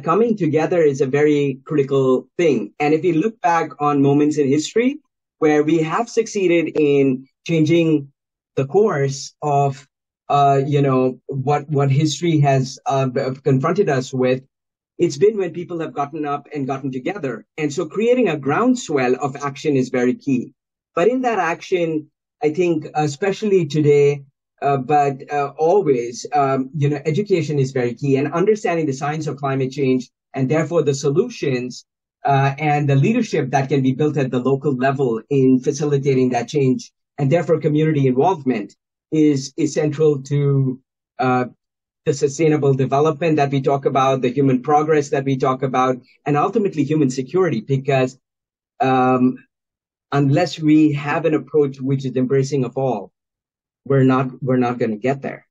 coming together is a very critical thing. And if we look back on moments in history where we have succeeded in changing the course of, uh, you know, what, what history has uh, confronted us with, it's been when people have gotten up and gotten together. And so creating a groundswell of action is very key. But in that action, I think, especially today, uh, but uh, always, um, you know, education is very key and understanding the science of climate change and therefore the solutions uh, and the leadership that can be built at the local level in facilitating that change and therefore community involvement is essential to uh, the sustainable development that we talk about, the human progress that we talk about, and ultimately human security. Because um, unless we have an approach which is embracing of all, we're not we're not going to get there.